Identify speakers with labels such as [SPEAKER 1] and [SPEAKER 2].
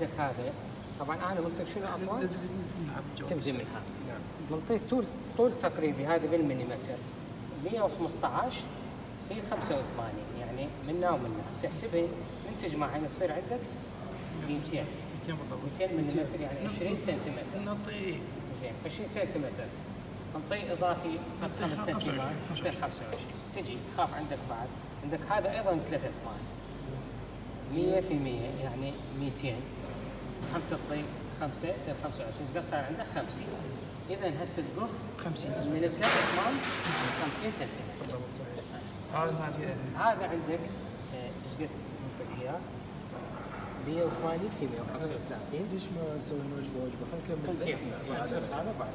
[SPEAKER 1] عندك هذا. طبعا أنا منطق شنو اطول؟
[SPEAKER 2] الجواب
[SPEAKER 1] تبدي منها.
[SPEAKER 2] نعم.
[SPEAKER 1] منطق طول طول تقريبي هذا بالمليمتر. 115 في 85 يعني منا ومنا. تحسبها من تجمعها يصير عندك 200
[SPEAKER 2] 200 بالضبط.
[SPEAKER 1] 200 مليمتر يعني 20 سنتيمتر.
[SPEAKER 2] نعطي
[SPEAKER 1] زين 20 سنتيمتر. نعطي إضافي فد 5
[SPEAKER 2] 25.
[SPEAKER 1] سنتيمتر. يصير 25 تجي خاف عندك بعد. عندك هذا أيضا ثلاث ثمان 100 في 100 يعني 200 هم تعطي 5 يصير 25 قصر عندك 50 اذا هسه تقص
[SPEAKER 2] 50
[SPEAKER 1] من ثمان 50 سنتيمتر
[SPEAKER 2] بالضبط صحيح. هذا ما
[SPEAKER 1] هذا عندك آه، إيش قد نعطيك إياه. 180 في 135
[SPEAKER 3] ليش ما نسوي وجبه وجبه خلينا نكمل.
[SPEAKER 1] هذا بعد.